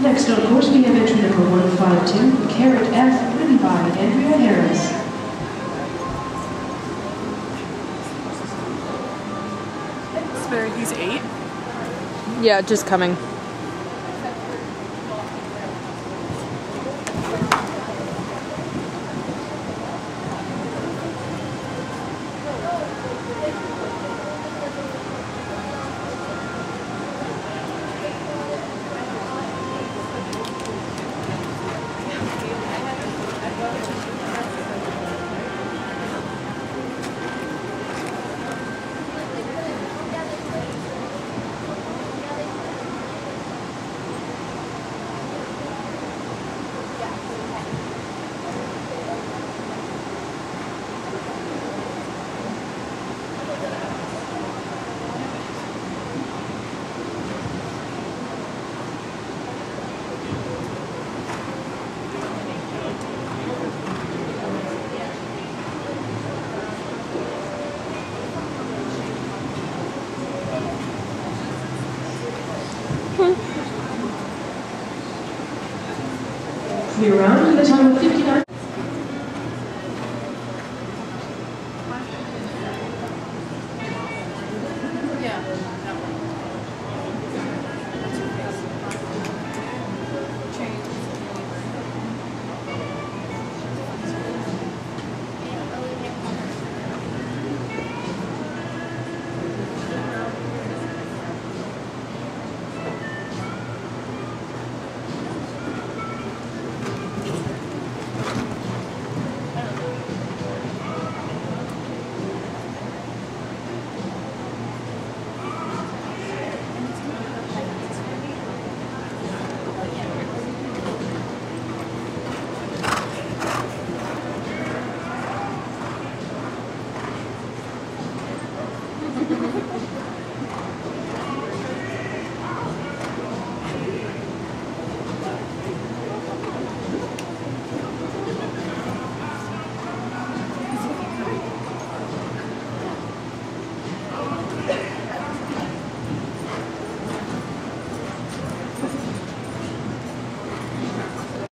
Next on course, we have entry number 152, Carat F, written by Andrea Harris. Spirit, he's eight. Yeah, just coming. We are round to the time of 59.